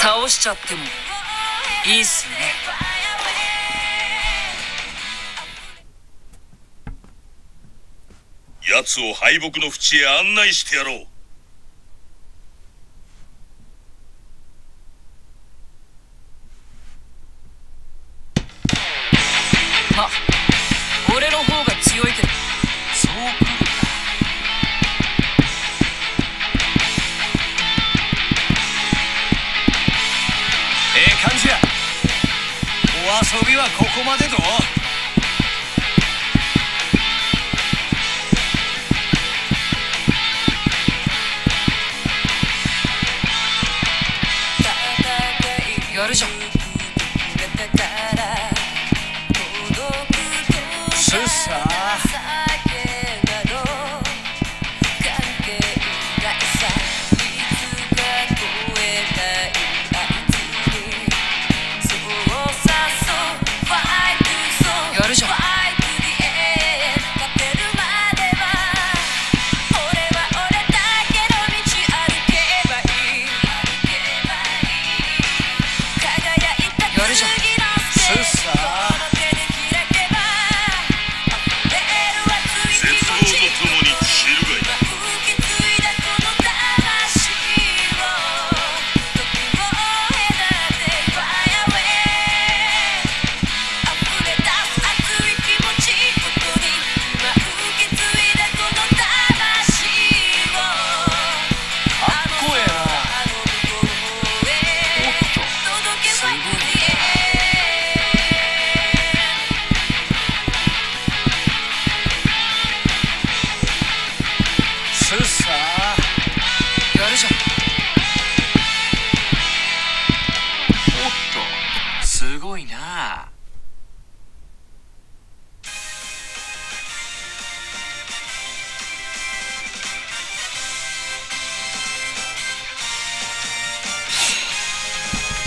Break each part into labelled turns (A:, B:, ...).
A: 倒しちゃってもいいっすね。
B: 奴を敗北の淵へ案内してやろう。
A: まあ俺の方が強いけど
C: 感じや。お遊びはここまでぞ
A: やるじゃ。ん
C: すっさ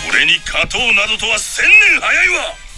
B: 俺に勝とうなどとは千年早いわ。